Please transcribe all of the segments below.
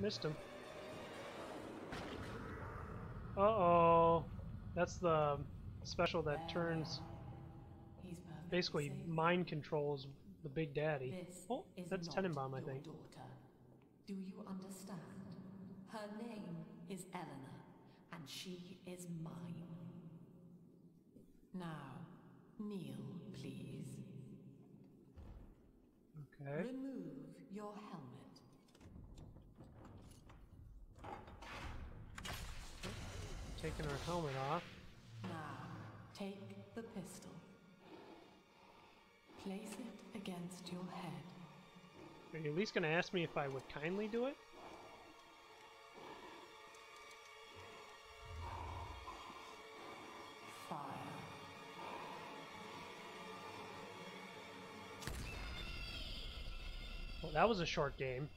missed him. Uh-oh. That's the special that turns, basically mind controls the Big Daddy. This Oh, that's Tenenbaum, I think. daughter. Do you understand? Her name is Eleanor, and she is mine. Now, kneel, please. Okay. Remove your helmet. Taking our helmet off. Now, take the pistol. Place it against your head. Are you at least going to ask me if I would kindly do it? Fire. Well, that was a short game.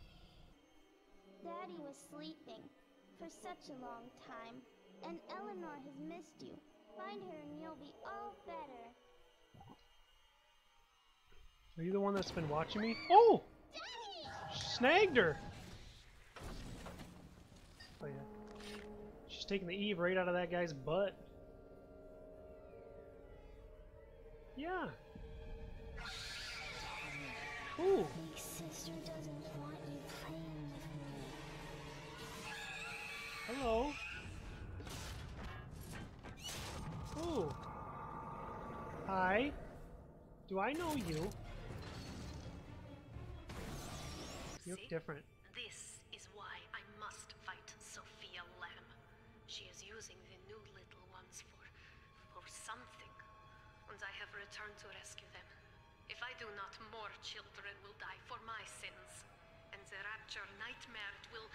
Daddy was sleeping for such a long time, and Eleanor has missed you. Find her and you'll be all better. Are you the one that's been watching me? Oh! Daddy! Snagged her! Oh yeah. She's taking the Eve right out of that guy's butt. Yeah. Ooh. Big sister doesn't want you playing with me. Hello. Hi. Do I know you? You look different. This is why I must fight Sophia Lamb. She is using the new little ones for for something. And I have returned to rescue them. If I do not, more children will die for my sins. And the rapture nightmare it will